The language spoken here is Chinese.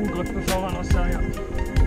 Gue ketemu.